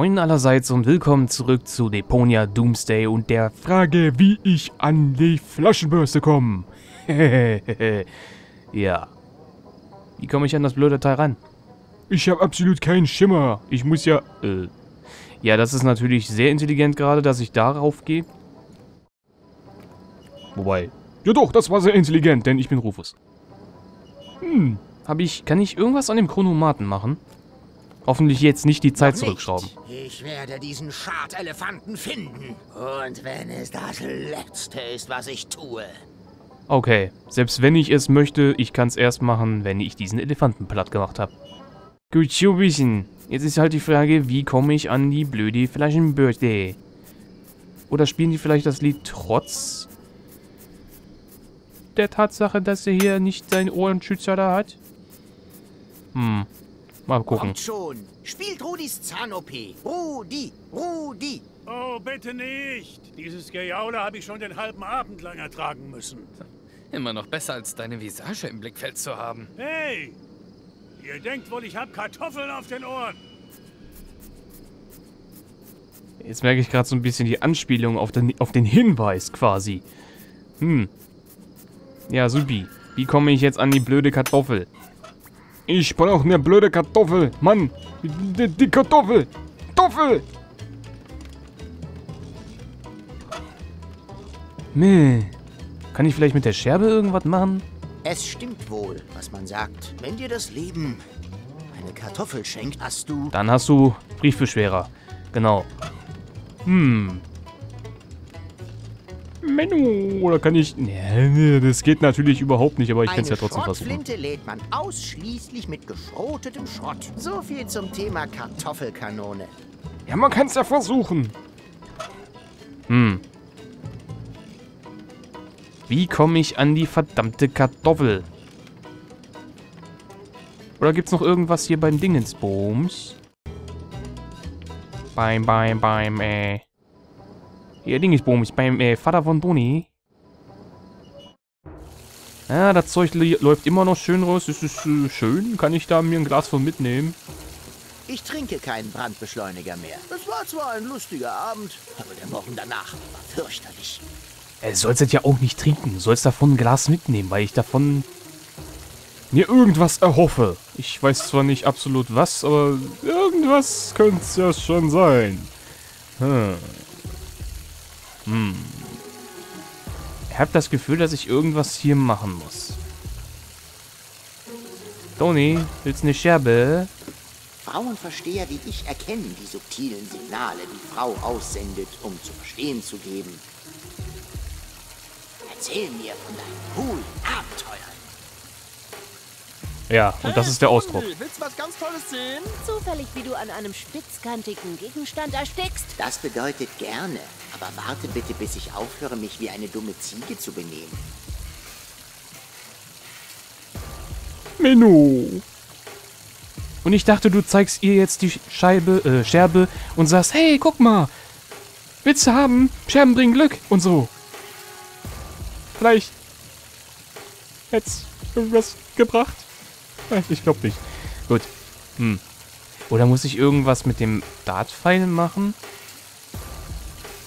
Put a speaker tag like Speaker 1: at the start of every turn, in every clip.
Speaker 1: Moin allerseits und willkommen zurück zu Deponia Doomsday und der Frage, wie ich an die Flaschenbürste komme. ja. Wie komme ich an das blöde Teil ran? Ich habe absolut keinen Schimmer. Ich muss ja... Äh. Ja, das ist natürlich sehr intelligent gerade, dass ich darauf gehe. Wobei... Ja doch, das war sehr intelligent, denn ich bin Rufus. Hm, habe ich... Kann ich irgendwas an dem Chronomaten machen? Hoffentlich jetzt nicht die Zeit zurückschrauben.
Speaker 2: Ich werde diesen Schadelefanten finden. Und wenn es das Letzte ist, was ich tue.
Speaker 1: Okay, selbst wenn ich es möchte, ich kann es erst machen, wenn ich diesen Elefanten platt gemacht habe. Gut zu wissen. Jetzt ist halt die Frage, wie komme ich an die blöde Flaschenbürste? Oder spielen die vielleicht das Lied trotz der Tatsache, dass er hier nicht seinen Ohrenschützer da hat? Hm, Mal gucken. Kommt
Speaker 2: schon. Spielt Rudis Zahn-OP. Rudi, Rudi.
Speaker 3: Oh, bitte nicht. Dieses Gejaule habe ich schon den halben Abend lang ertragen müssen.
Speaker 4: Immer noch besser, als deine Visage im Blickfeld zu haben.
Speaker 3: Hey! Ihr denkt wohl, ich habe Kartoffeln auf den Ohren.
Speaker 1: Jetzt merke ich gerade so ein bisschen die Anspielung auf den, auf den Hinweis quasi. Hm. Ja, supi. Wie komme ich jetzt an die blöde Kartoffel? Ich brauche eine blöde Kartoffel. Mann, die, die Kartoffel. Kartoffel. Meh. Kann ich vielleicht mit der Scherbe irgendwas machen?
Speaker 2: Es stimmt wohl, was man sagt. Wenn dir das Leben eine Kartoffel schenkt, hast du...
Speaker 1: Dann hast du Briefbeschwerer. Genau. Hm. Menü. Oder kann ich... Nee, das geht natürlich überhaupt nicht, aber ich kann es ja trotzdem versuchen.
Speaker 2: Eine lädt man ausschließlich mit geschrotetem Schrott. So viel zum Thema Kartoffelkanone.
Speaker 1: Ja, man kann es ja versuchen. Hm. Wie komme ich an die verdammte Kartoffel? Oder gibt's noch irgendwas hier beim Dingensbooms? Beim, beim, beim, äh... Hier, Dingisbums, beim äh, Vater von Toni. Ja, das Zeug läuft immer noch schön raus. Ist äh, schön. Kann ich da mir ein Glas von mitnehmen?
Speaker 2: Ich trinke keinen Brandbeschleuniger mehr. Es war zwar ein lustiger Abend, aber der Morgen danach war fürchterlich.
Speaker 1: Er sollst es ja auch nicht trinken. Du sollst davon ein Glas mitnehmen, weil ich davon mir irgendwas erhoffe. Ich weiß zwar nicht absolut was, aber irgendwas könnte es ja schon sein. Hm. Hm. Ich habe das Gefühl, dass ich irgendwas hier machen muss. Toni, willst du eine Scherbe?
Speaker 2: Frauenversteher wie ich erkennen die subtilen Signale, die Frau aussendet, um zu verstehen zu geben. Erzähl mir von deinem coolen Abenteuer.
Speaker 1: Ja, und das ist der Ausdruck.
Speaker 5: Willst du was ganz Tolles sehen?
Speaker 6: Zufällig, wie du an einem spitzkantigen Gegenstand erstickst?
Speaker 2: Das bedeutet gerne. Aber warte bitte, bis ich aufhöre, mich wie eine dumme Ziege zu benehmen.
Speaker 1: Menno. Und ich dachte, du zeigst ihr jetzt die Scheibe, äh, Scherbe und sagst, hey, guck mal. Willst du haben? Scherben bringen Glück und so. Vielleicht hätt's irgendwas gebracht. Ich glaube nicht. Gut. Hm. Oder muss ich irgendwas mit dem Dart-Pfeil machen?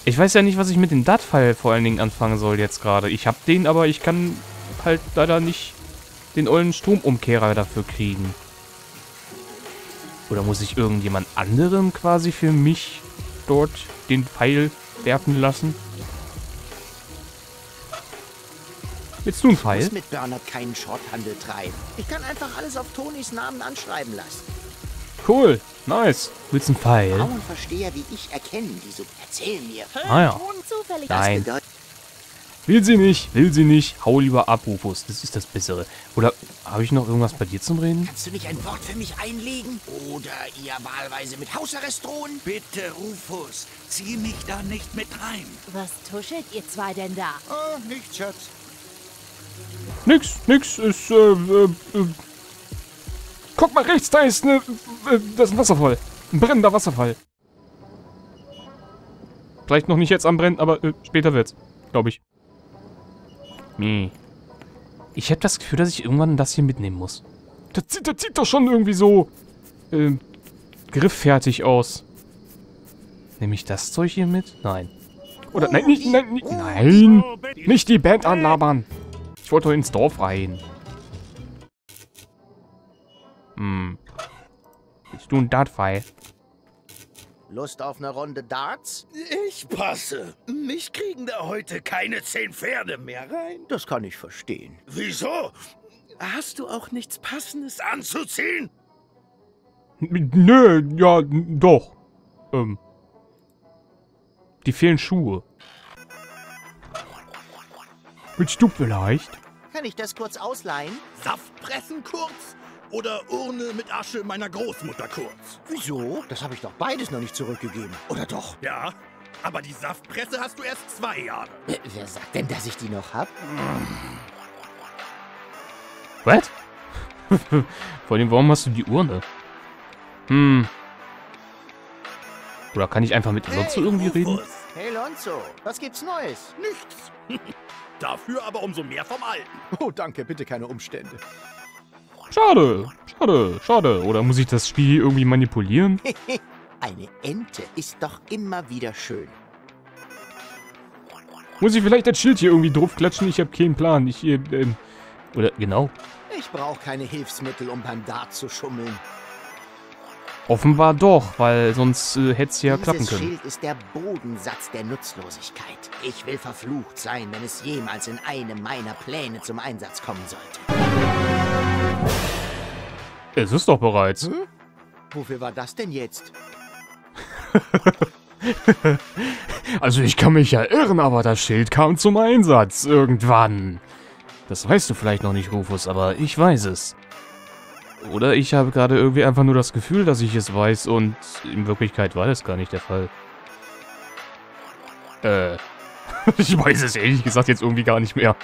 Speaker 1: Ich weiß ja nicht, was ich mit dem Dart-Pfeil vor allen Dingen anfangen soll jetzt gerade. Ich habe den, aber ich kann halt leider nicht den ollen Stromumkehrer dafür kriegen. Oder muss ich irgendjemand anderem quasi für mich dort den Pfeil werfen lassen? Willst du einen Pfeil? Ich
Speaker 2: muss mit Bernhard keinen Schrotthandel treiben. Ich kann einfach alles auf Tonis Namen anschreiben lassen.
Speaker 1: Cool, nice. Willst du einen Pfeil?
Speaker 2: Frauenversteher wie ich erkennen die so. Erzähl mir.
Speaker 1: Ah ja. Nein. Will sie nicht, will sie nicht. Hau lieber ab, Rufus. Das ist das Bessere. Oder habe ich noch irgendwas bei dir zum Reden?
Speaker 2: Kannst du nicht ein Wort für mich einlegen? Oder ihr wahlweise mit Hausarrest drohen?
Speaker 3: Bitte, Rufus, zieh mich da nicht mit rein.
Speaker 6: Was tuschelt ihr zwei denn da?
Speaker 2: Oh, nichts, Schatz.
Speaker 1: Nix, nix, ist, äh, äh, äh. Guck mal rechts, da ist ne, äh, das ist ein Wasserfall. Ein brennender Wasserfall. Vielleicht noch nicht jetzt am aber äh, später wird's. Glaube ich. Nee. Ich habe das Gefühl, dass ich irgendwann das hier mitnehmen muss. Das, das sieht doch schon irgendwie so, äh, grifffertig aus. Nehme ich das Zeug hier mit? Nein. Oder, nein, nicht, nein, nicht, nein.
Speaker 3: Oh, Betty.
Speaker 1: Nicht die Band anlabern. Ich wollte doch ins Dorf rein. Hm. Willst du ein Dartpfeil?
Speaker 2: Lust auf eine Runde Darts?
Speaker 5: Ich passe. Mich kriegen da heute keine zehn Pferde mehr rein.
Speaker 2: Das kann ich verstehen.
Speaker 5: Wieso? Hast du auch nichts Passendes anzuziehen?
Speaker 1: Nö, ja, doch. Ähm. Die fehlen Schuhe. Willst du vielleicht?
Speaker 2: Kann ich das kurz ausleihen?
Speaker 7: Saftpressen kurz oder Urne mit Asche meiner Großmutter kurz?
Speaker 2: Wieso? Das habe ich doch beides noch nicht zurückgegeben. Oder doch?
Speaker 7: Ja, aber die Saftpresse hast du erst zwei Jahre.
Speaker 2: Wer, sagt denn, dass ich die noch hab?
Speaker 1: Was? Vor allem, warum hast du die Urne? Hm. Oder kann ich einfach mit Alonso irgendwie reden?
Speaker 7: Rufus,
Speaker 2: Hey Lonzo, was gibt's Neues?
Speaker 7: Nichts. Dafür aber umso mehr vom Alten.
Speaker 2: Oh, danke, bitte keine Umstände.
Speaker 1: Schade, schade, schade. Oder muss ich das Spiel irgendwie manipulieren?
Speaker 2: Eine Ente ist doch immer wieder schön.
Speaker 1: Muss ich vielleicht das Schild hier irgendwie drauf klatschen? Ich habe keinen Plan. Ich, äh, ähm, oder, genau.
Speaker 2: Ich brauche keine Hilfsmittel, um beim Dart zu schummeln.
Speaker 1: Offenbar doch, weil sonst äh, hätte es ja
Speaker 2: Dieses
Speaker 1: klappen können.
Speaker 2: Schild ist der Bodensatz der Nutzlosigkeit. Ich will verflucht sein, wenn es jemals in einem meiner Pläne zum Einsatz kommen sollte.
Speaker 1: Es ist doch bereits.
Speaker 2: Wofür war das denn jetzt?
Speaker 1: Also ich kann mich ja irren, aber das Schild kam zum Einsatz irgendwann. Das weißt du vielleicht noch nicht, Rufus, aber ich weiß es. Oder ich habe gerade irgendwie einfach nur das Gefühl, dass ich es weiß und in Wirklichkeit war das gar nicht der Fall. Äh, ich weiß es ehrlich gesagt jetzt irgendwie gar nicht mehr.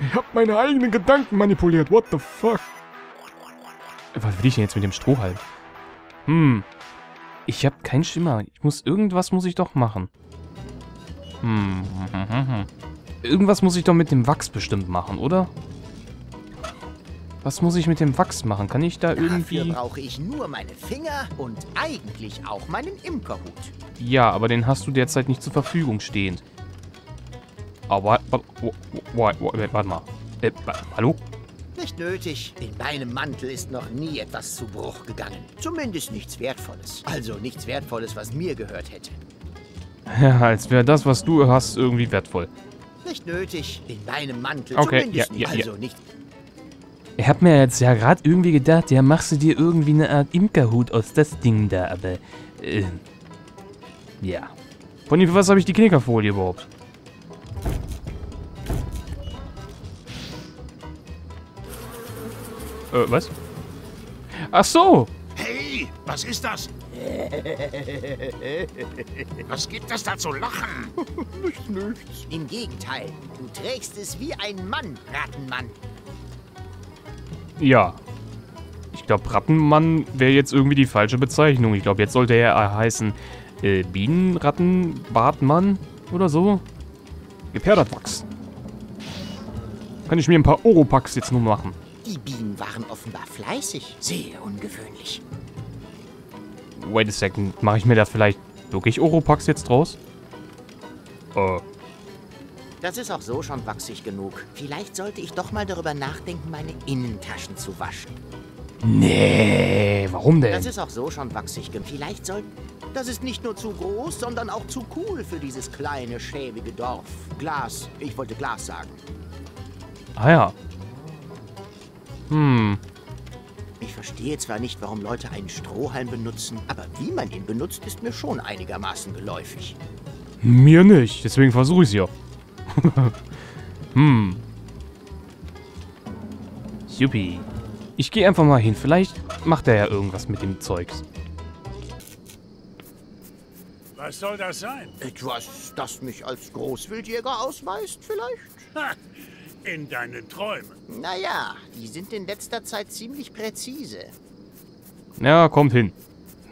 Speaker 1: Ich habe meine eigenen Gedanken manipuliert, what the fuck? Was will ich denn jetzt mit dem Strohhalm? Hm, ich habe keinen Schimmer. Ich muss irgendwas muss ich doch machen. Hm, hm, hm, hm. Irgendwas muss ich doch mit dem Wachs bestimmt machen, oder? Was muss ich mit dem Wachs machen? Kann ich da
Speaker 2: Dafür
Speaker 1: irgendwie...
Speaker 2: brauche ich nur meine Finger und eigentlich auch meinen Imkerhut.
Speaker 1: Ja, aber den hast du derzeit nicht zur Verfügung stehend. Aber, warte mal. Äh, hallo?
Speaker 2: Nicht nötig. In meinem Mantel ist noch nie etwas zu Bruch gegangen. Zumindest nichts Wertvolles. Also nichts Wertvolles, was mir gehört hätte.
Speaker 1: Ja, als wäre das, was du hast, irgendwie wertvoll.
Speaker 2: Nicht nötig. In meinem Mantel.
Speaker 1: Okay,
Speaker 2: Zumindest
Speaker 1: ja, ja, ja.
Speaker 2: Also nicht.
Speaker 1: Ich hab mir jetzt ja gerade irgendwie gedacht, ja, machst du dir irgendwie eine Art Imkerhut aus das Ding da, aber, äh, ja. Von für was habe ich die Knickerfolie überhaupt? Äh, was? Ach so!
Speaker 5: Hey, was ist das? Was gibt es da zu lachen?
Speaker 2: Im Gegenteil. Du trägst es wie ein Mann, Rattenmann.
Speaker 1: Ja. Ich glaube, Rattenmann wäre jetzt irgendwie die falsche Bezeichnung. Ich glaube, jetzt sollte er heißen äh, Bienenrattenbartmann oder so. Gepärdertwachs. Kann ich mir ein paar Oropax jetzt nur machen.
Speaker 2: Waren offenbar fleißig. Sehr ungewöhnlich.
Speaker 1: Wait a second. Mache ich mir da vielleicht wirklich Oropax jetzt draus? Äh,
Speaker 2: Das ist auch so schon wachsig genug. Vielleicht sollte ich doch mal darüber nachdenken, meine Innentaschen zu waschen.
Speaker 1: nee. Warum denn?
Speaker 2: Das ist auch so schon wachsig genug. Vielleicht sollten... Das ist nicht nur zu groß, sondern auch zu cool für dieses kleine, schäbige Dorf. Glas. Ich wollte Glas sagen.
Speaker 1: Ah ja. Hm.
Speaker 2: Ich verstehe zwar nicht, warum Leute einen Strohhalm benutzen, aber wie man ihn benutzt, ist mir schon einigermaßen geläufig.
Speaker 1: Mir nicht. Deswegen versuche ich es ja. hm. Supi. Ich gehe einfach mal hin. Vielleicht macht er ja irgendwas mit dem Zeugs.
Speaker 3: Was soll das sein?
Speaker 2: Etwas, das mich als Großwildjäger ausweist, vielleicht?
Speaker 3: Ha, in deinen Träumen.
Speaker 2: Naja, die sind in letzter Zeit ziemlich präzise.
Speaker 1: Ja, kommt hin.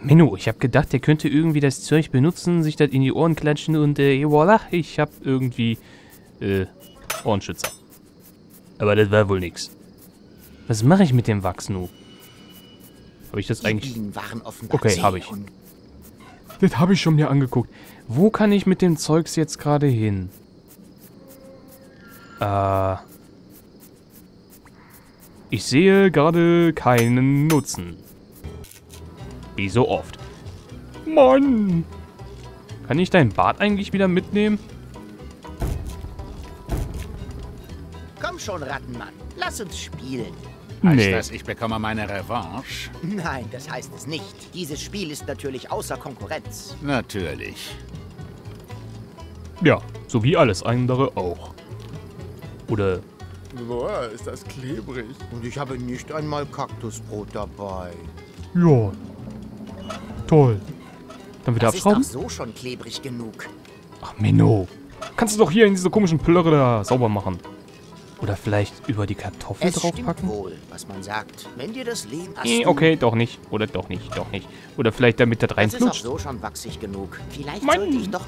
Speaker 1: Menno, ich habe gedacht, der könnte irgendwie das Zeug benutzen, sich das in die Ohren klatschen und äh, voila, ich habe irgendwie äh, Ohrenschützer. Aber das war wohl nix. Was mache ich mit dem Wachs nu? Habe ich das
Speaker 2: Die
Speaker 1: eigentlich...
Speaker 2: Bienen waren offenbar
Speaker 1: Okay,
Speaker 2: sehr
Speaker 1: hab ich. Das habe ich schon mir angeguckt. Wo kann ich mit dem Zeugs jetzt gerade hin? Äh. Ich sehe gerade keinen Nutzen. Wie so oft. Mann! Kann ich dein Bad eigentlich wieder mitnehmen?
Speaker 2: Komm schon, Rattenmann. Lass uns spielen.
Speaker 8: Heißt
Speaker 1: Nee.
Speaker 8: das, ich bekomme meine Revanche?
Speaker 2: Nein, das heißt es nicht. Dieses Spiel ist natürlich außer Konkurrenz.
Speaker 8: Natürlich.
Speaker 1: Ja, so wie alles andere auch. Oder
Speaker 9: Boah, ist das klebrig.
Speaker 2: Und ich habe nicht einmal Kaktusbrot dabei.
Speaker 1: Ja. Toll. Dann wieder
Speaker 2: Das ist doch
Speaker 1: abschrauben?
Speaker 2: so schon klebrig genug.
Speaker 1: Ach, Menno. Kannst du doch hier in diese komischen Plörre da sauber machen. Oder vielleicht über die Kartoffel
Speaker 2: Es stimmt
Speaker 1: draufpacken?
Speaker 2: wohl, was man sagt. Wenn dir das Leben... Hast
Speaker 1: Eh,
Speaker 2: du-
Speaker 1: okay, doch nicht. Oder doch nicht, doch nicht. Oder vielleicht damit da
Speaker 2: Das ist auch so schon wachsig genug. Vielleicht
Speaker 1: Mann.
Speaker 2: sollte ich doch...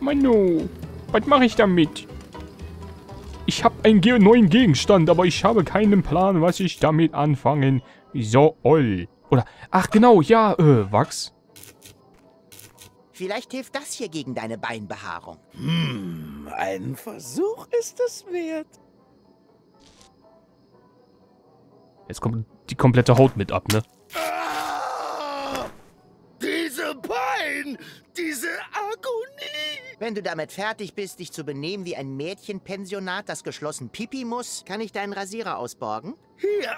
Speaker 1: Mano, was mache ich damit? Ich habe einen ge neuen Gegenstand, aber ich habe keinen Plan, was ich damit anfangen soll. Oder, ach genau, ja, äh, Wachs.
Speaker 2: Vielleicht hilft das hier gegen deine Beinbehaarung.
Speaker 5: Hm, ein Versuch ist es wert.
Speaker 1: Jetzt kommt die komplette Haut mit ab, ne?
Speaker 5: Ah, diese Pein, diese Agonie.
Speaker 2: Wenn du damit fertig bist, dich zu benehmen wie ein Mädchenpensionat, das geschlossen pipi muss, kann ich deinen Rasierer ausborgen?
Speaker 5: Hier,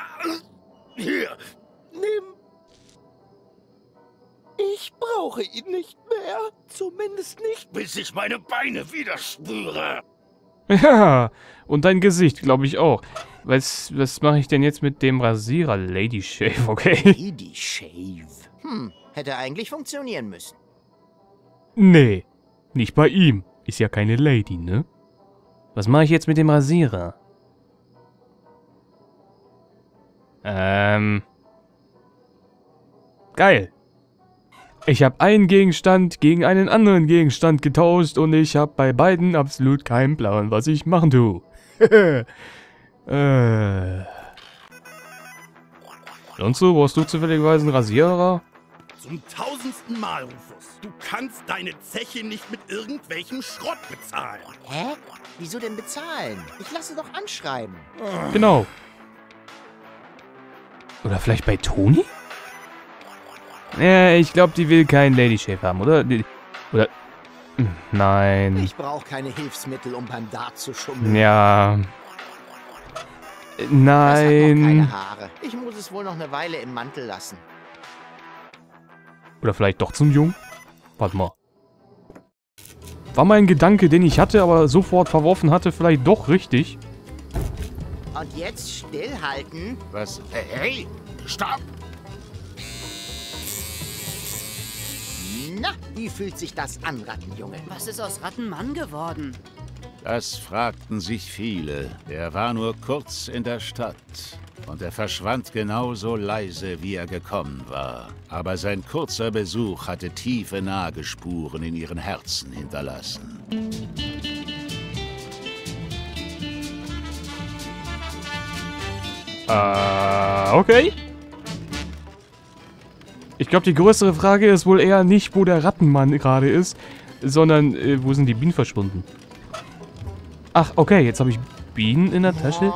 Speaker 5: hier, nimm. Ich brauche ihn nicht mehr. Zumindest nicht, bis ich meine Beine wieder spüre.
Speaker 1: Ja, und dein Gesicht, glaube ich auch. Was, was mache ich denn jetzt mit dem Rasierer, Lady Shave, okay?
Speaker 2: Lady Shave. Hm, hätte eigentlich funktionieren müssen.
Speaker 1: Nee, nicht bei ihm. Ist ja keine Lady, ne? Was mache ich jetzt mit dem Rasierer? Ähm. Geil. Ich habe einen Gegenstand gegen einen anderen Gegenstand getauscht und ich habe bei beiden absolut keinen Plan, was ich machen tue. äh. Und so, brauchst du zufälligerweise einen Rasierer?
Speaker 7: Zum tausendsten Mal, Rufus. Du kannst deine Zeche nicht mit irgendwelchem Schrott bezahlen.
Speaker 2: Hä? Wieso denn bezahlen? Ich lasse doch anschreiben.
Speaker 1: Genau. Oder vielleicht bei Toni? Ja, ich glaube, die will keinen Lady Shave haben, oder? Oder. Hm, Nein.
Speaker 2: Ich brauche keine Hilfsmittel, um beim Dart zu schummeln.
Speaker 1: Ja. Äh,
Speaker 2: Es hat noch
Speaker 1: Nein.
Speaker 2: keine Haare. Ich muss es wohl noch eine Weile im Mantel lassen.
Speaker 1: Oder vielleicht doch zum Jung? Warte mal. War mein Gedanke, den ich hatte, aber sofort verworfen hatte, vielleicht doch richtig?
Speaker 2: Und jetzt stillhalten.
Speaker 8: Was? Hey, hey, stopp!
Speaker 2: Na, wie fühlt sich das an, Rattenjunge?
Speaker 6: Was ist aus Rattenmann geworden?
Speaker 8: Das fragten sich viele. Er war nur kurz in der Stadt. Und er verschwand genauso leise, wie er gekommen war. Aber sein kurzer Besuch hatte tiefe Nagespuren in ihren Herzen hinterlassen.
Speaker 1: Äh, okay. Ich glaube, die größere Frage ist wohl eher nicht, wo der Rattenmann gerade ist, sondern äh, wo sind die Bienen verschwunden? Ach, okay, jetzt habe ich Bienen in der Tasche.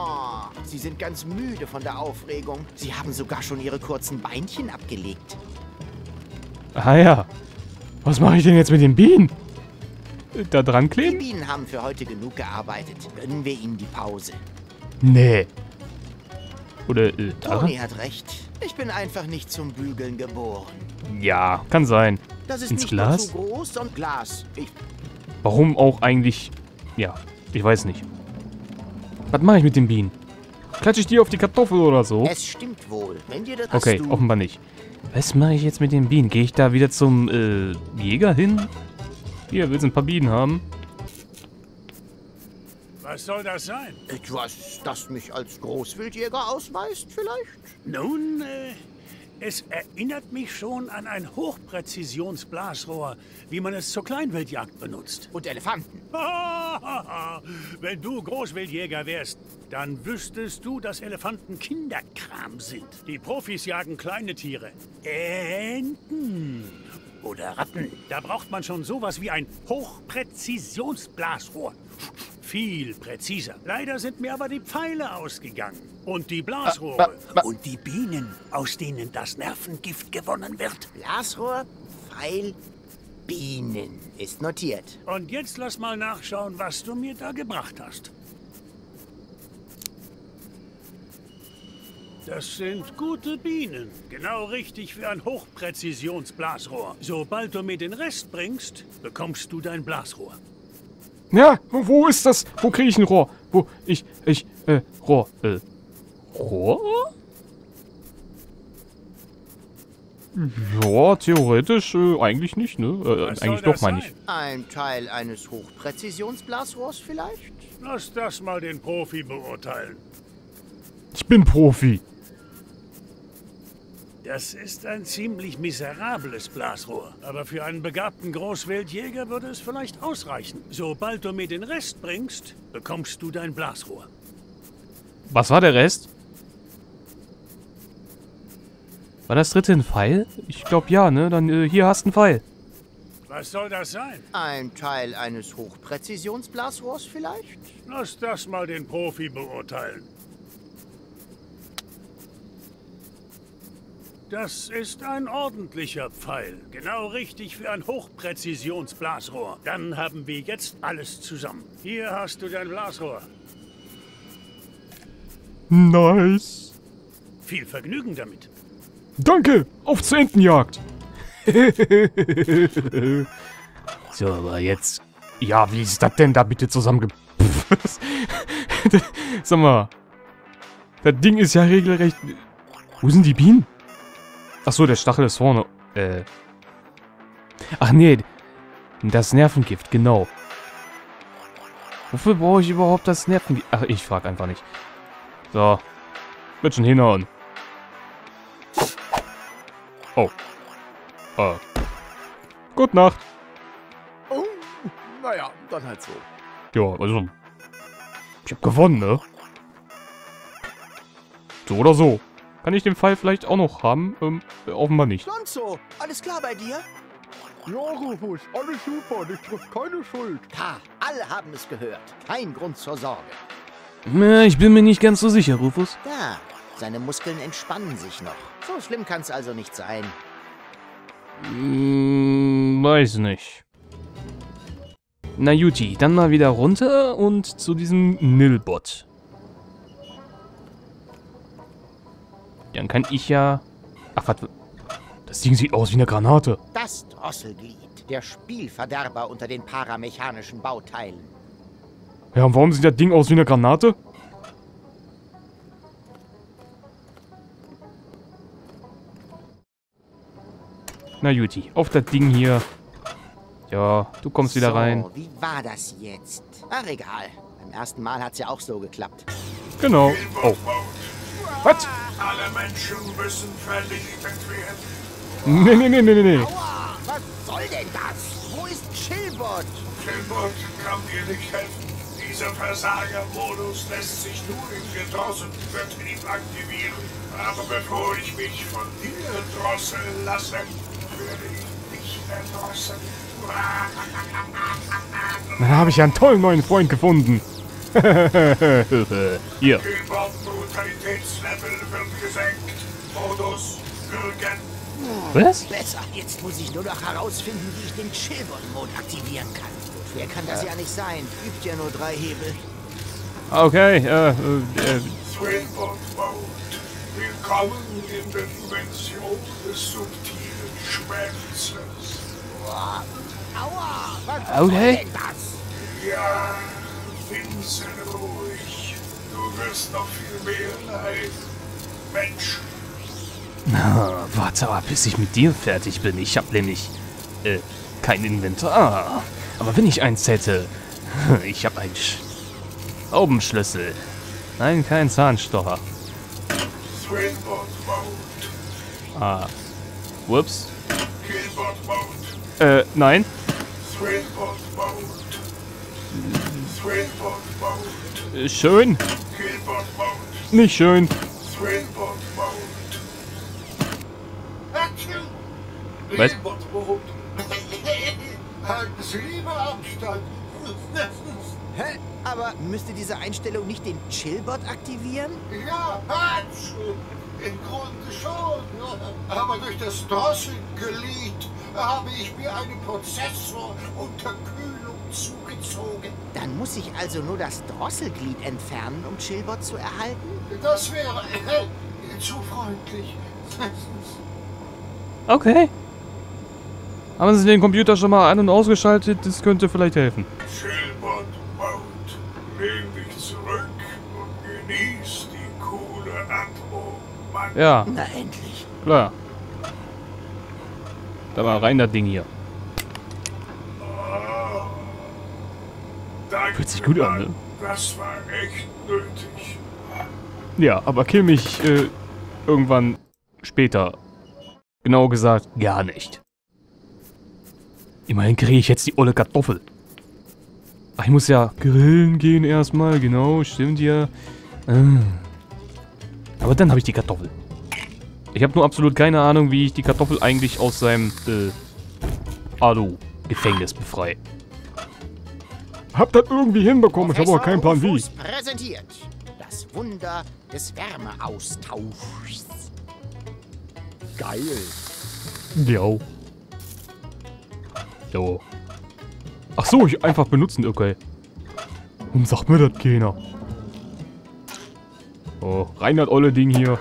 Speaker 2: Sie sind ganz müde von der Aufregung. Sie haben sogar schon Ihre kurzen Beinchen abgelegt.
Speaker 1: Ah ja. Was mache ich denn jetzt mit den Bienen? Da dran
Speaker 2: Die
Speaker 1: kleben?
Speaker 2: Bienen haben für heute genug gearbeitet. Gönnen wir ihnen die Pause.
Speaker 1: Nee. Oder äh, da?
Speaker 2: Toni hat recht. Ich bin einfach nicht zum Bügeln geboren.
Speaker 1: Ja, kann sein.
Speaker 2: Das ist
Speaker 1: Ins
Speaker 2: nicht
Speaker 1: Glas?
Speaker 2: zu groß, sondern Glas. Ich
Speaker 1: Warum auch eigentlich? Ja, ich weiß nicht. Was mache ich mit den Bienen? Klatsche ich die auf die Kartoffel oder so?
Speaker 2: Es stimmt wohl. Wenn dir das.
Speaker 1: Okay, offenbar nicht. Was mache ich jetzt mit den Bienen? Gehe ich da wieder zum äh, Jäger hin? Hier, willst du ein paar Bienen haben?
Speaker 3: Was soll das sein?
Speaker 2: etwas, das mich als Großwildjäger ausweist, vielleicht?
Speaker 3: Nun, äh, Es erinnert mich schon an ein Hochpräzisionsblasrohr, wie man es zur Kleinwildjagd benutzt.
Speaker 2: Und Elefanten.
Speaker 3: Wenn du Großwildjäger wärst, dann wüsstest du, dass Elefanten Kinderkram sind. Die Profis jagen kleine Tiere. Enten oder Ratten. Da braucht man schon sowas wie ein Hochpräzisionsblasrohr. Viel präziser. Leider sind mir aber die Pfeile ausgegangen. Und die Blasrohre. Und die Bienen, aus denen das Nervengift gewonnen wird.
Speaker 2: Blasrohr, Pfeil, Bienen. Ist notiert.
Speaker 3: Und jetzt lass mal nachschauen, was du mir da gebracht hast. Das sind gute Bienen. Genau richtig für ein Hochpräzisionsblasrohr. Sobald du mir den Rest bringst, bekommst du dein Blasrohr.
Speaker 1: Ja, wo ist das? Wo kriege ich ein Rohr? Wo? Ich, ich, äh, Rohr, äh, Rohr? Ja, theoretisch äh, eigentlich nicht, ne? Äh, eigentlich doch
Speaker 3: sein?
Speaker 1: nicht.
Speaker 2: Ein Teil eines Hochpräzisionsblasrohrs vielleicht?
Speaker 3: Lass das mal den Profi beurteilen.
Speaker 1: Ich bin Profi.
Speaker 3: Das ist ein ziemlich miserables Blasrohr. Aber für einen begabten Großwildjäger würde es vielleicht ausreichen. Sobald du mir den Rest bringst, bekommst du dein Blasrohr.
Speaker 1: Was war der Rest? War das dritte ein Pfeil? Ich glaube ja, ne? Dann äh, hier hast du einen Pfeil.
Speaker 3: Was soll das sein?
Speaker 2: Ein Teil eines Hochpräzisionsblasrohrs vielleicht?
Speaker 3: Lass das mal den Profi beurteilen. Das ist ein ordentlicher Pfeil. Genau richtig für ein Hochpräzisionsblasrohr. Dann haben wir jetzt alles zusammen. Hier hast du dein Blasrohr.
Speaker 1: Nice.
Speaker 3: Viel Vergnügen damit.
Speaker 1: Danke. Auf zur Entenjagd. so, aber jetzt... Ja, wie ist das denn da bitte zusammenge... Sag mal. Das Ding ist ja regelrecht... Wo sind die Bienen? Ach so, der Stachel ist vorne. Äh. Ach nee. Das Nervengift, genau. Wofür brauche ich überhaupt das Nervengift? Ach, ich frag einfach nicht. So. Wird schon hinhauen. Oh. Äh. Gute Nacht.
Speaker 9: Oh, naja, dann halt so.
Speaker 1: Ja, also. Ich hab gewonnen, ne? So oder so. Kann ich den Pfeil vielleicht auch noch haben? Ähm, äh, offenbar nicht.
Speaker 2: Lonzo, alles klar bei dir?
Speaker 9: Ja, Rufus, alles super, dich trifft keine Schuld.
Speaker 2: Ha, alle haben es gehört. Kein Grund zur Sorge.
Speaker 1: Äh, Ich bin mir nicht ganz so sicher, Rufus.
Speaker 2: Da, seine Muskeln entspannen sich noch. So schlimm kann es also nicht sein.
Speaker 1: Hm, weiß nicht. Na Juti, dann mal wieder runter und zu diesem Nilbot. Dann kann ich ja... Ach, was... Das Ding sieht aus wie eine Granate.
Speaker 2: Das Drosselglied, der Spielverderber unter den paramechanischen Bauteilen.
Speaker 1: Ja, und warum sieht das Ding aus wie eine Granate? Na Juti, auf das Ding hier. Ja, du kommst wieder
Speaker 2: so,
Speaker 1: rein.
Speaker 2: wie war das jetzt? Ach, egal. Beim ersten Mal hat's ja auch so geklappt.
Speaker 1: Genau. Oh. Was?
Speaker 3: Alle Menschen müssen verlieben werden.
Speaker 1: Nee, nee, nee, nee, nee, nee.
Speaker 2: Aua, was soll denn das? Wo ist Chillbot?
Speaker 3: Kilbert kann dir nicht helfen. Dieser Versager-Modus lässt sich nur im gedrosselten aktivieren. Aber bevor ich mich von dir drosseln lasse, werde ich dich erdrosseln.
Speaker 1: Dann habe ich einen tollen neuen Freund gefunden. Hier.
Speaker 3: Kilbert Brutalitätslevel wird gesenkt. Modus Bürgen.
Speaker 1: Was?
Speaker 2: Besser, jetzt muss ich nur noch herausfinden, wie ich den Chillbot-Mode aktivieren kann. Schwer kann das ja nicht sein. Übt ja nur drei Hebel.
Speaker 1: Okay, äh, äh, äh,
Speaker 3: Swinbot Mode. Willkommen in der Dimension des subtilen Schmerzes.
Speaker 2: Aua, was
Speaker 1: Okay.
Speaker 2: das?
Speaker 3: Ja, Vincent ruhig. Du wirst noch viel mehr leiden. Mensch,
Speaker 1: na, warte mal, bis ich mit dir fertig bin. Ich habe nämlich, äh, kein Inventar. Aber wenn ich eins hätte, ich habe einen Schraubenschlüssel. Nein, kein Zahnstocher. Ah. Whoops. Äh, nein. Schön. Nicht schön. Was?
Speaker 5: Halten Sie lieber Abstand.
Speaker 2: Hä? Aber müsste diese Einstellung nicht den Chillbot aktivieren?
Speaker 5: Ja. Im Grunde schon. Aber durch das Drosselglied habe ich mir eine Prozessorunterkühlung zugezogen.
Speaker 2: Dann muss ich also nur das Drosselglied entfernen, um Chillbot zu erhalten?
Speaker 5: Das wäre äh, zu freundlich.
Speaker 1: Okay. Haben Sie den Computer schon mal an- und ausgeschaltet? Das könnte vielleicht helfen.
Speaker 5: Schilbert baut. Lehn dich zurück und genieß die coole Atmo. Mann.
Speaker 1: Ja,
Speaker 2: Na endlich.
Speaker 1: klar. Da war rein das Ding hier.
Speaker 5: Danke,
Speaker 1: Fühlt sich gut an, ne?
Speaker 5: Das war echt nötig.
Speaker 1: Ja, aber kill mich äh, irgendwann später. Genau gesagt, gar nicht. Immerhin kriege ich jetzt die olle Kartoffel. Ach, ich muss ja grillen gehen erstmal, genau, stimmt ja. Ah. Aber dann habe ich die Kartoffel. Ich habe nur absolut keine Ahnung, wie ich die Kartoffel eigentlich aus seinem äh, Alu-Gefängnis befreie.
Speaker 9: Hab das irgendwie hinbekommen, ich habe aber keinen Plan wie.
Speaker 2: Rufus präsentiert das Wunder des Wärmeaustauschs.
Speaker 9: Geil.
Speaker 1: Jo. Jo. Ach so, ich einfach benutzen, okay. Warum sagt mir das keiner? Oh, rein das olle Ding hier.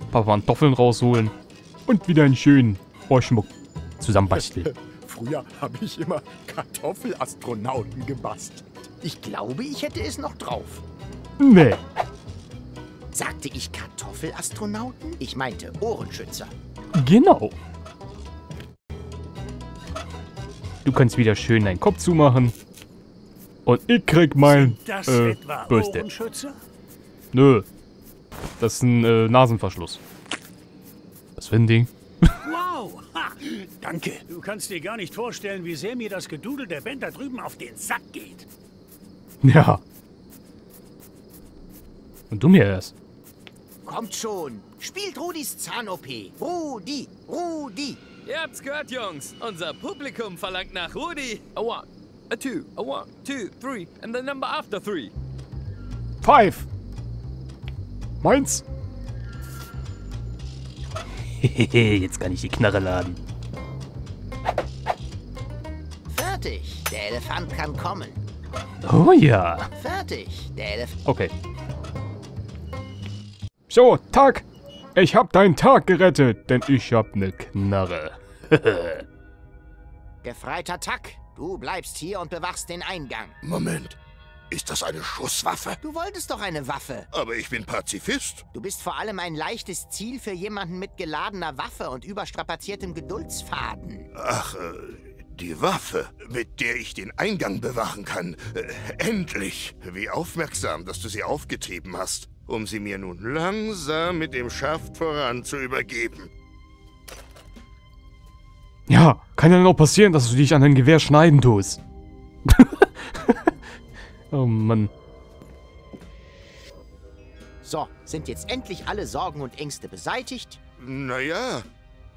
Speaker 1: Ein paar Pantoffeln rausholen. Und wieder einen schönen Ohrschmuck zusammenbasteln.
Speaker 9: Früher habe ich immer Kartoffelastronauten gebastelt.
Speaker 2: Ich glaube, ich hätte es noch drauf.
Speaker 1: nee.
Speaker 2: Sagte ich Kartoffelastronauten? Ich meinte Ohrenschützer.
Speaker 1: Genau. Du kannst wieder schön deinen Kopf zumachen. Und ich krieg mein
Speaker 3: Das
Speaker 1: äh.
Speaker 3: Ohrenschützer?
Speaker 1: Nö. Das ist ein äh, Nasenverschluss. Was für ein Ding?
Speaker 3: Danke. Du kannst dir gar nicht vorstellen, wie sehr mir das Gedudel der Band da drüben auf den Sack geht.
Speaker 1: Ja. Und du mir erst.
Speaker 2: Kommt schon. Spielt Rudis Zahn-OP. Rudi, Rudi.
Speaker 4: Ihr habt's gehört, Jungs. Unser Publikum verlangt nach Rudi. A one, a two, a one, two, three, and the number after three.
Speaker 9: Five. Meins.
Speaker 1: Jetzt kann ich die Knarre laden.
Speaker 2: Fertig. Der Elefant kann kommen.
Speaker 1: Oh ja.
Speaker 2: Fertig. Der Elefant.
Speaker 1: Okay.
Speaker 9: So, Tag. Ich hab deinen Tag gerettet, denn ich hab ne
Speaker 1: Knarre.
Speaker 2: Gefreiter Tack. Du bleibst hier und bewachst den Eingang.
Speaker 5: Moment. Ist das eine Schusswaffe?
Speaker 2: Du wolltest doch eine Waffe.
Speaker 5: Aber ich bin Pazifist.
Speaker 2: Du bist vor allem ein leichtes Ziel für jemanden mit geladener Waffe und überstrapaziertem Geduldsfaden.
Speaker 5: Ach, äh, die Waffe, mit der ich den Eingang bewachen kann. Äh, endlich. Wie aufmerksam, dass du sie aufgetrieben hast, um sie mir nun langsam mit dem Schaft voran zu übergeben.
Speaker 1: Ja, kann ja noch passieren, dass du dich an dein Gewehr schneiden tust. oh Mann.
Speaker 2: So, sind jetzt endlich alle Sorgen und Ängste beseitigt?
Speaker 5: Naja,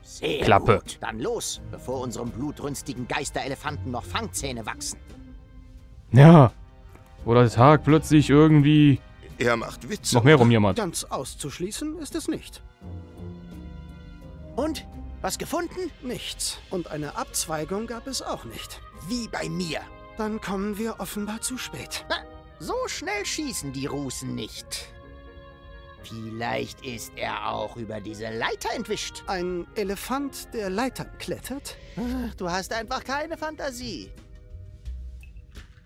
Speaker 2: Sehr
Speaker 1: Klappe.
Speaker 2: gut. Dann los, bevor unserem blutrünstigen Geisterelefanten noch Fangzähne wachsen.
Speaker 1: Ja. Oder der Tag plötzlich irgendwie
Speaker 5: er macht Witze.
Speaker 1: noch mehr rumjammert.
Speaker 10: Ganz auszuschließen ist es nicht.
Speaker 2: Und? Was gefunden?
Speaker 10: Nichts. Und eine Abzweigung gab es auch nicht.
Speaker 2: Wie bei mir.
Speaker 10: Dann kommen wir offenbar zu spät.
Speaker 2: Na, so schnell schießen die Russen nicht. Vielleicht ist er auch über diese Leiter entwischt.
Speaker 10: Ein Elefant, der Leitern klettert?
Speaker 2: Ach, Du hast einfach keine Fantasie.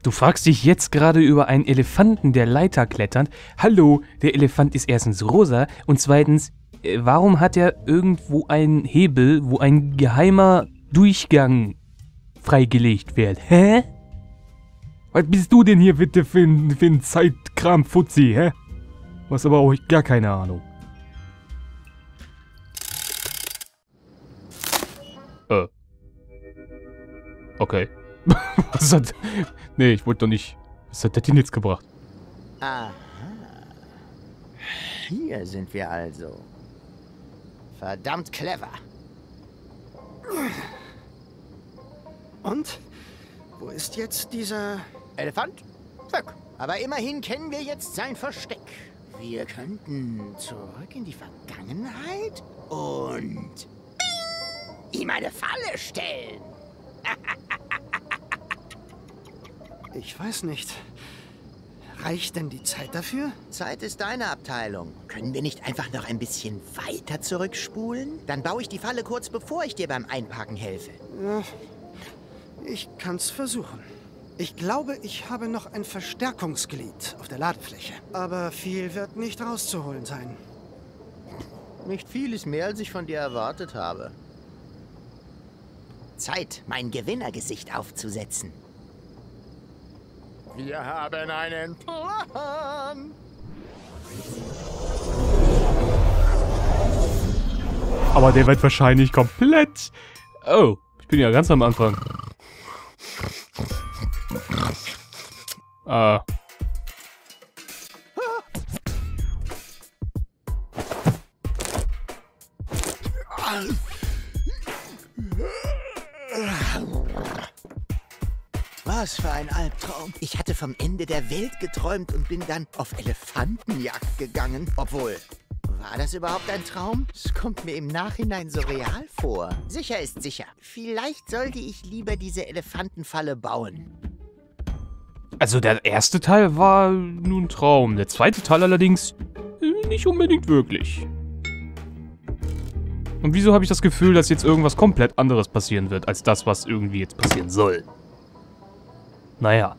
Speaker 1: Du fragst dich jetzt gerade über einen Elefanten, der Leiter klettert. Hallo, der Elefant ist erstens rosa und zweitens, äh, warum hat er irgendwo einen Hebel, wo ein geheimer Durchgang freigelegt wird? Hä? Was bist du denn hier bitte für ein, für ein Zeitkram-Fuzzi, hä? Was aber auch ich gar keine Ahnung. Äh. Okay. Was hat... Nee, ich wollte doch nicht... Was hat der denn jetzt gebracht?
Speaker 2: Aha. Hier sind wir also. Verdammt clever.
Speaker 10: Und? Wo ist jetzt dieser...
Speaker 2: Elefant? Weg. Aber immerhin kennen wir jetzt sein Versteck. Wir könnten zurück in die Vergangenheit und ihm eine Falle stellen.
Speaker 10: Ich weiß nicht. Reicht denn die Zeit dafür?
Speaker 2: Zeit ist deine Abteilung. Können wir nicht einfach noch ein bisschen weiter zurückspulen? Dann baue ich die Falle kurz bevor ich dir beim Einparken helfe.
Speaker 10: Ich kann's versuchen. Ich glaube, ich habe noch ein Verstärkungsglied auf der Ladefläche. Aber viel wird nicht rauszuholen sein.
Speaker 2: Nicht viel ist mehr, als ich von dir erwartet habe. Zeit, mein Gewinnergesicht aufzusetzen. Wir haben einen Plan.
Speaker 1: Aber der wird wahrscheinlich komplett... Oh, ich bin ja ganz am Anfang. Ah.
Speaker 2: Was für ein Albtraum. Ich hatte vom Ende der Welt geträumt und bin dann auf Elefantenjagd gegangen. Obwohl, war das überhaupt ein Traum? Es kommt mir im Nachhinein so real vor. Sicher ist sicher. Vielleicht sollte ich lieber diese Elefantenfalle bauen.
Speaker 1: Also der erste Teil war nun ein Traum. Der zweite Teil allerdings äh, nicht unbedingt wirklich. Und wieso habe ich das Gefühl, dass jetzt irgendwas komplett anderes passieren wird, als das, was irgendwie jetzt passieren soll? Naja.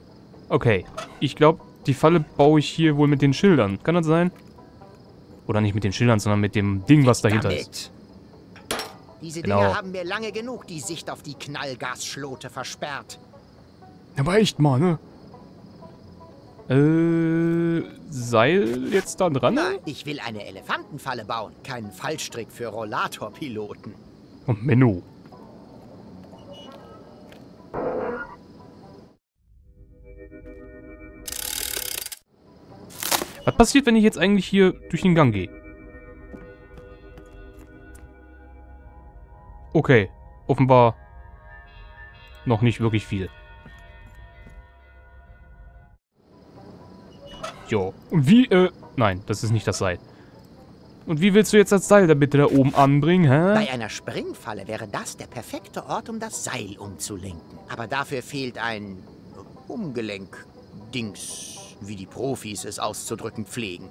Speaker 1: Okay. Ich glaube, die Falle baue ich hier wohl mit den Schildern. Kann das sein? Oder nicht mit den Schildern, sondern mit dem Ding, was dahinter
Speaker 2: Damit.
Speaker 1: ist.
Speaker 2: Diese
Speaker 1: Genau.
Speaker 2: Dinger haben mir lange genug die Sicht auf die Knallgasschlote versperrt.
Speaker 9: Aber echt mal, ne?
Speaker 1: Äh, Seil jetzt da dran?
Speaker 2: Ich will eine Elefantenfalle bauen, keinen Fallstrick für Rollatorpiloten.
Speaker 1: Oh, Menno. Was passiert, wenn ich jetzt eigentlich hier durch den Gang gehe? Okay, offenbar noch nicht wirklich viel. Jo. Und wie, äh, nein, das ist nicht das Seil. Und wie willst du jetzt das Seil da bitte da oben anbringen, hä?
Speaker 2: Bei einer Springfalle wäre das der perfekte Ort, um das Seil umzulenken. Aber dafür fehlt ein Umgelenk-Dings, wie die Profis es auszudrücken pflegen.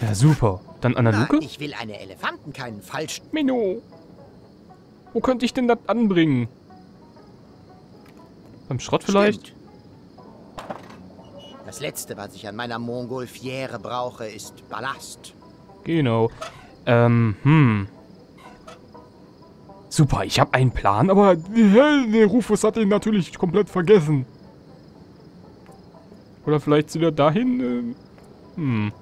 Speaker 1: Ja, super. Dann an der Luke?
Speaker 2: ich will eine Elefanten, keinen falschen...
Speaker 1: Mino. Wo könnte ich denn das anbringen? Beim Schrott vielleicht?
Speaker 2: Stimmt. Das Letzte, was ich an meiner Mongolfiere brauche, ist Ballast.
Speaker 1: Genau. Ähm, hm. Super, ich habe einen Plan, aber...
Speaker 9: Der Rufus hat ihn natürlich komplett vergessen.
Speaker 1: Oder vielleicht sind wir dahin... ähm, hm.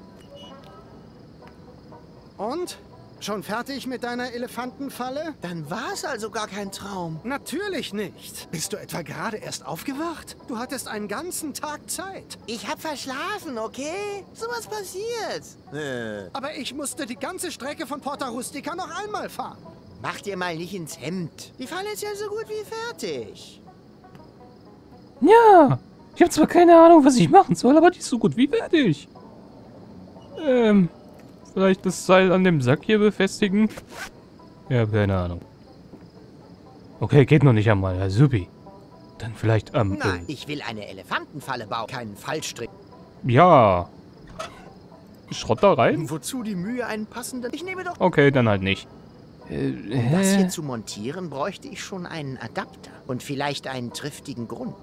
Speaker 10: Und? Schon fertig mit deiner Elefantenfalle?
Speaker 2: Dann war es also gar kein Traum.
Speaker 10: Natürlich nicht. Bist du etwa gerade erst aufgewacht? Du hattest einen ganzen Tag Zeit.
Speaker 2: Ich hab verschlafen, okay? Sowas passiert. Äh,
Speaker 10: Aber ich musste die ganze Strecke von Porta Rustica noch einmal fahren.
Speaker 2: mach dir mal nicht ins Hemd. Die Falle ist ja so gut wie fertig.
Speaker 1: Ja, ich habe zwar keine Ahnung, was ich machen soll, aber die ist so gut wie fertig. Ähm, vielleicht das Seil an dem Sack hier befestigen? Ja, keine Ahnung. Okay, geht noch nicht einmal, ja, supi. Dann vielleicht am...
Speaker 2: Nein, ich will eine Elefantenfalle bauen, keinen Fallstrick.
Speaker 1: ja. Schrott da rein?
Speaker 2: Wozu die Mühe, einen passenden... Ich nehme doch...
Speaker 1: Okay, dann halt nicht. Äh,
Speaker 2: Um das hier zu montieren, bräuchte ich schon einen Adapter. Und vielleicht einen triftigen Grund.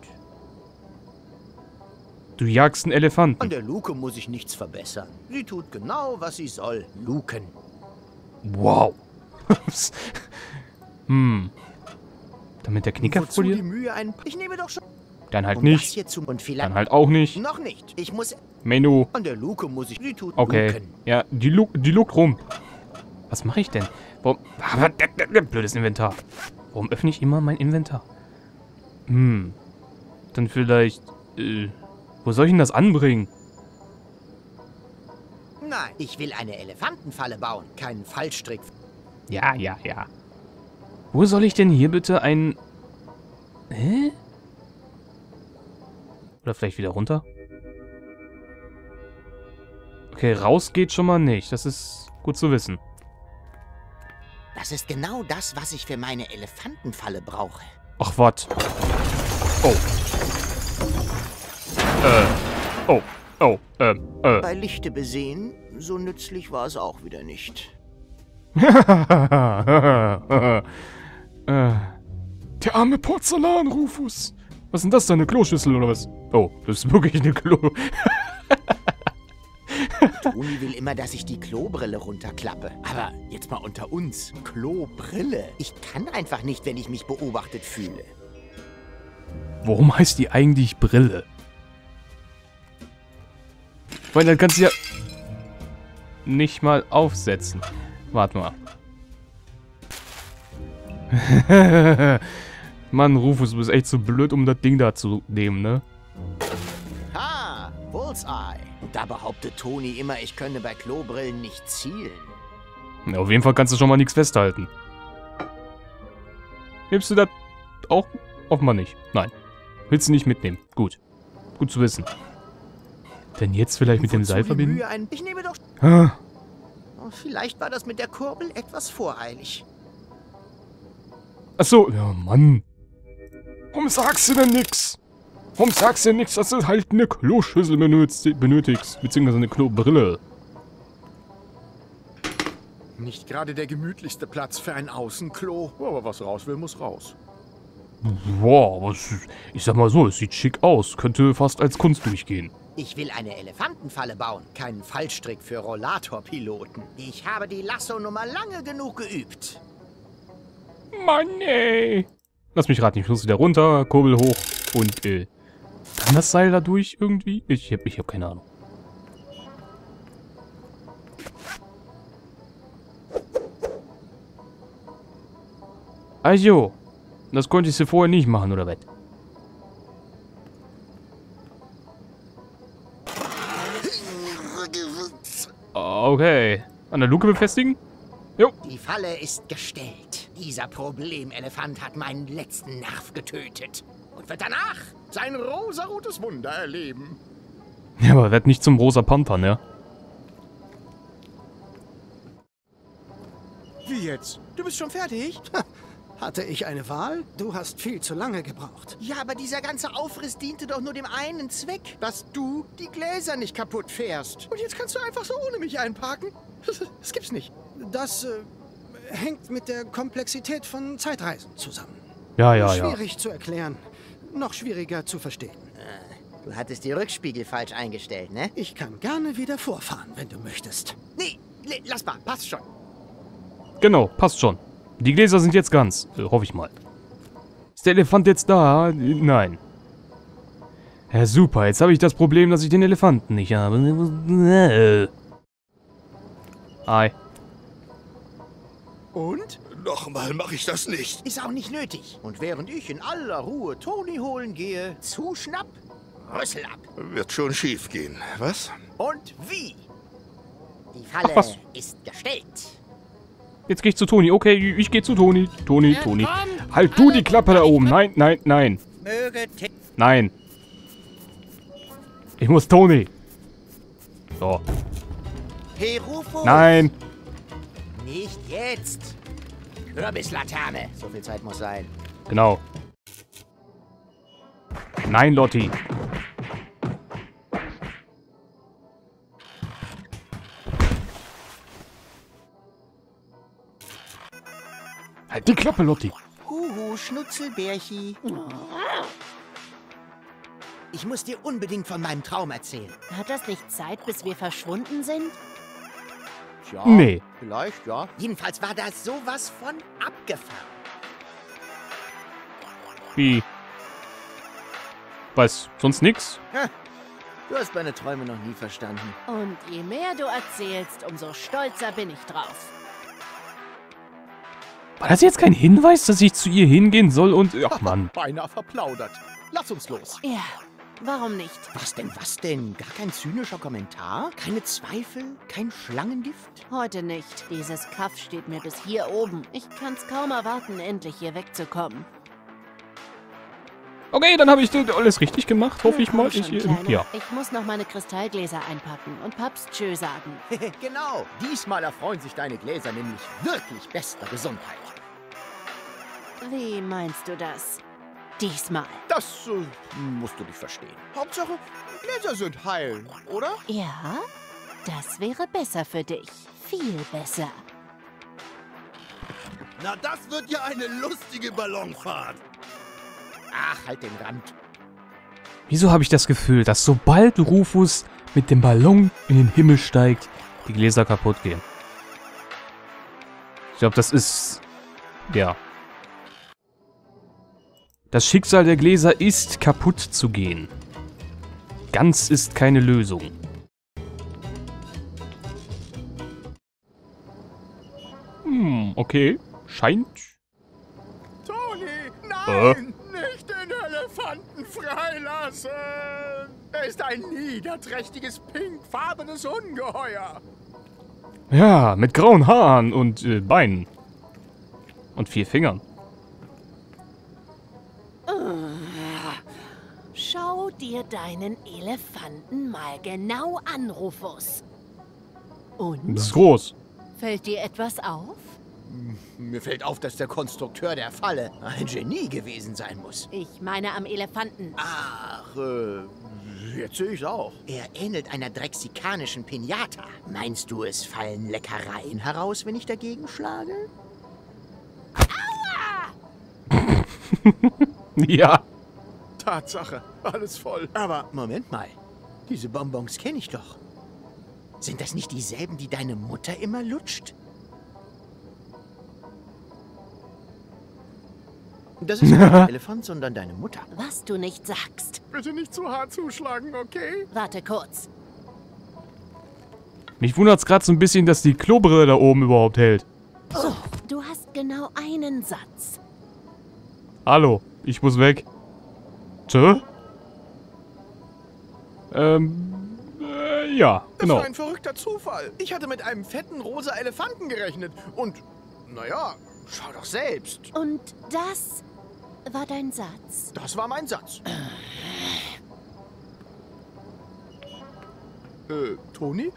Speaker 1: Du jagst einen
Speaker 2: An
Speaker 1: Elefanten.
Speaker 2: der Luke muss ich nichts verbessern. Sie tut genau, was sie soll. Luken.
Speaker 1: Wow. hm. Damit der
Speaker 2: Wozu die
Speaker 1: Knickerfolie?
Speaker 2: Mühe, einen... Ich nehme doch schon...
Speaker 1: Dann halt
Speaker 2: um
Speaker 1: nicht. Dann halt auch nicht.
Speaker 2: Noch nicht. Ich muss...
Speaker 1: Menno.
Speaker 2: An der Luke muss ich... Sie tut
Speaker 1: Okay.
Speaker 2: Luken.
Speaker 1: Ja, die, lu die lugt rum. Was mache ich denn? Warum? Aber, blödes Inventar. Warum öffne ich immer mein Inventar? Hm. Dann vielleicht... Äh, wo soll ich denn das anbringen?
Speaker 2: Nein, ich will eine Elefantenfalle bauen, keinen Fallstrick.
Speaker 1: Ja, ja, ja. Wo soll ich denn hier bitte ein... Hä? Oder vielleicht wieder runter? Okay, raus geht schon mal nicht. Das ist gut zu wissen.
Speaker 2: Das ist genau das, was ich für meine Elefantenfalle brauche.
Speaker 1: Ach, was? Oh. Äh. Oh. Oh. Ähm. Äh.
Speaker 2: Bei Lichte besehen, so nützlich war es auch wieder nicht.
Speaker 9: Äh. Der arme Porzellan, Rufus. Was ist denn das, deine Kloschüssel oder was? Oh, das ist wirklich eine Klo.
Speaker 2: Toni will immer, dass ich die Klobrille runterklappe. Aber jetzt mal unter uns. Klobrille. Ich kann einfach nicht, wenn ich mich beobachtet fühle.
Speaker 1: Warum heißt die eigentlich Brille? Weil dann kannst du ja nicht mal aufsetzen. Warte mal. Mann, Rufus, du bist echt zu blöd, um das Ding da zu nehmen, ne?
Speaker 2: Ha, Bullseye. Da behauptet Toni immer, ich könne bei Klobrillen nicht zielen.
Speaker 1: Ja, auf jeden Fall kannst du schon mal nichts festhalten. Nimmst du das auch? Offenbar nicht. Nein. Willst du nicht mitnehmen. Gut. Gut zu wissen. Denn jetzt vielleicht mit dem Seil verbinden?
Speaker 2: Ein... Ich nehme doch...
Speaker 1: Ah.
Speaker 2: Oh, vielleicht war das mit der Kurbel etwas voreilig.
Speaker 9: Achso, ja Mann. Warum sagst du denn nix? Warum sagst du denn nix, dass du halt eine Kloschüssel benötigst, beziehungsweise eine Klobrille?
Speaker 7: Nicht gerade der gemütlichste Platz für ein Außenklo. Aber was raus will, muss raus.
Speaker 1: Boah, was, ich sag mal so, es sieht schick aus. Könnte fast als Kunst durchgehen.
Speaker 2: Ich will eine Elefantenfalle bauen, keinen Fallstrick für Rollatorpiloten. Ich habe die Lasso-Nummer lange genug geübt.
Speaker 1: Mann, ey. Lass mich raten, ich muss wieder runter, Kurbel hoch und, äh, kann das Seil da durch irgendwie? Ich hab, ich hab keine Ahnung. Also, das konnte ich sie vorher nicht machen, oder was? Okay. An der Luke befestigen? Jo.
Speaker 2: Die Falle ist gestellt. Dieser Problemelefant hat meinen letzten Nerv getötet. Und wird danach sein rosarotes Wunder erleben.
Speaker 1: Ja, aber wird nicht zum rosa Panther, ne?
Speaker 10: Wie jetzt? Du bist schon fertig? Hatte ich eine Wahl? Du hast viel zu lange gebraucht.
Speaker 2: Ja, aber dieser ganze Aufriss diente doch nur dem einen Zweck, dass du die Gläser nicht kaputt fährst. Und jetzt kannst du einfach so ohne mich einparken? Das gibt's nicht.
Speaker 10: Das äh, hängt mit der Komplexität von Zeitreisen zusammen.
Speaker 1: Ja, ja, ja.
Speaker 10: Schwierig zu erklären, noch schwieriger zu verstehen.
Speaker 2: Du hattest die Rückspiegel falsch eingestellt, ne?
Speaker 10: Ich kann gerne wieder vorfahren, wenn du möchtest.
Speaker 2: Nee, nee lass mal, passt schon.
Speaker 1: Genau, passt schon. Die Gläser sind jetzt ganz, äh, hoffe ich mal. Ist der Elefant jetzt da? Nein. Ja, super. Jetzt habe ich das Problem, dass ich den Elefanten nicht habe. Hi.
Speaker 2: Und?
Speaker 5: Nochmal mache ich das nicht.
Speaker 2: Ist auch nicht nötig. Und während ich in aller Ruhe Toni holen gehe, zuschnapp, Rüssel ab.
Speaker 5: Wird schon schief gehen, was?
Speaker 2: Und wie? Die Falle
Speaker 1: Ach,
Speaker 2: ist gestellt.
Speaker 1: Jetzt gehe ich zu Toni. Okay, ich gehe zu Toni. Toni, Toni. Halt du die Klappe da oben. Nein, nein, nein. Nein. Ich muss Toni. So. Nein.
Speaker 2: Nicht jetzt. Kürbislaterne. So viel Zeit muss sein.
Speaker 1: Genau. Nein, Lotti. Halt die Klappe, Lotti.
Speaker 2: Huhu, Schnutzelbärchi. Ich muss dir unbedingt von meinem Traum erzählen.
Speaker 6: Hat das nicht Zeit, bis wir verschwunden sind?
Speaker 2: Tja,
Speaker 1: Nee.
Speaker 2: vielleicht, ja. Jedenfalls war da sowas von abgefahren.
Speaker 1: Wie? Was? Sonst nix?
Speaker 2: Ha, Du hast meine Träume noch nie verstanden.
Speaker 6: Und je mehr du erzählst, umso stolzer bin ich drauf.
Speaker 1: War das jetzt kein Hinweis, dass ich zu ihr hingehen soll und... Ach, Mann.
Speaker 7: Beinahe verplaudert. Lass uns los.
Speaker 6: Ja, warum nicht?
Speaker 2: Was denn, was denn? Gar kein zynischer Kommentar? Keine Zweifel? Kein Schlangengift?
Speaker 6: Heute nicht. Dieses Kaff steht mir bis hier oben. Ich kann's kaum erwarten, endlich hier wegzukommen.
Speaker 1: Okay, dann habe ich alles richtig gemacht, hoffe ich mal. Ich, äh,
Speaker 6: Kleiner.
Speaker 1: ja.
Speaker 6: Ich muss noch meine Kristallgläser einpacken und Paps Tschö sagen.
Speaker 2: genau. Diesmal erfreuen sich deine Gläser nämlich wirklich bester Gesundheit.
Speaker 6: Wie meinst du das? Diesmal.
Speaker 7: Das äh, musst du nicht verstehen. Hauptsache, Gläser sind heil, oder?
Speaker 6: Ja, das wäre besser für dich. Viel besser.
Speaker 7: Na, das wird ja eine lustige Ballonfahrt.
Speaker 2: Ach, halt den Rand.
Speaker 1: Wieso habe ich das Gefühl, dass sobald Rufus mit dem Ballon in den Himmel steigt, die Gläser kaputt gehen? Ich glaube, das ist... Ja. Das Schicksal der Gläser ist, kaputt zu gehen. Ganz ist keine Lösung. Hm, okay. Scheint...
Speaker 7: Toni,
Speaker 1: Äh?
Speaker 7: nein! Elefanten freilassen! Er ist ein niederträchtiges, pinkfarbenes Ungeheuer.
Speaker 1: Ja, mit grauen Haaren und äh, Beinen. Und vier Fingern.
Speaker 6: Schau dir deinen Elefanten mal genau an, Rufus. Und?
Speaker 1: Das ist groß.
Speaker 6: Fällt dir etwas auf?
Speaker 2: Mir fällt auf, dass der Konstrukteur der Falle ein Genie gewesen sein muss.
Speaker 6: Ich meine am Elefanten.
Speaker 2: Ach, äh, jetzt sehe ich's auch. Er ähnelt einer drexikanischen Pinata. Meinst du, es fallen Leckereien heraus, wenn ich dagegen schlage?
Speaker 1: ja.
Speaker 7: Tatsache, alles voll.
Speaker 2: Aber Moment mal, diese Bonbons kenne ich doch. Sind das nicht dieselben, die deine Mutter immer lutscht? Das ist nicht der Elefant, sondern deine Mutter.
Speaker 6: Was du nicht sagst.
Speaker 7: Bitte nicht zu hart zuschlagen, okay?
Speaker 6: Warte kurz.
Speaker 1: Mich wundert es gerade so ein bisschen, dass die Klobrille da oben überhaupt hält.
Speaker 6: So, du hast genau einen Satz.
Speaker 1: Hallo, ich muss weg. Tschö? Ähm, äh, ja,
Speaker 7: Das
Speaker 1: genau.
Speaker 7: war ein verrückter Zufall. Ich hatte mit einem fetten rosa Elefanten gerechnet. Und, naja, schau doch selbst.
Speaker 6: Und das war dein Satz.
Speaker 7: Das war mein Satz. Äh, Toni?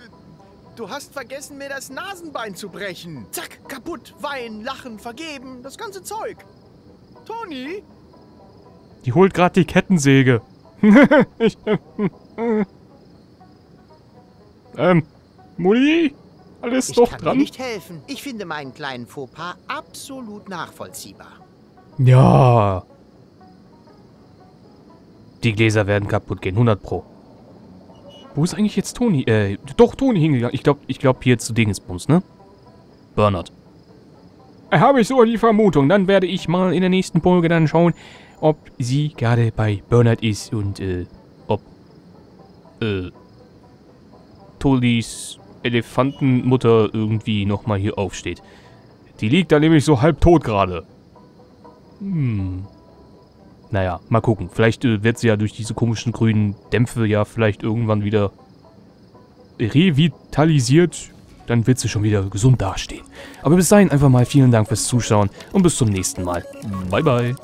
Speaker 7: Du hast vergessen, mir das Nasenbein zu brechen. Zack, kaputt, weinen, lachen, vergeben, das ganze Zeug. Toni?
Speaker 1: Die holt gerade die Kettensäge. ich, ähm, Mutti? Alles
Speaker 2: Ich
Speaker 1: doch
Speaker 2: kann
Speaker 1: dran?
Speaker 2: dir nicht helfen. Ich finde meinen kleinen Fauxpas absolut nachvollziehbar.
Speaker 1: Ja. Die Gläser werden kaputt gehen, 100 pro. Wo ist eigentlich jetzt Toni? Äh, doch, Toni hingegangen. Ich glaube, ich glaube hier zu Dingensbums, ne? Bernhard. Habe ich so die Vermutung. Dann werde ich mal in der nächsten Folge dann schauen, ob sie gerade bei Bernhard ist und, äh, ob, äh, Tolis Elefantenmutter irgendwie nochmal hier aufsteht. Die liegt da nämlich so halb tot gerade. Hm. Naja, mal gucken. Vielleicht äh, wird sie ja durch diese komischen grünen Dämpfe ja vielleicht irgendwann wieder revitalisiert. Dann wird sie schon wieder gesund dastehen. Aber bis dahin einfach mal vielen Dank fürs Zuschauen und bis zum nächsten Mal. Bye, bye.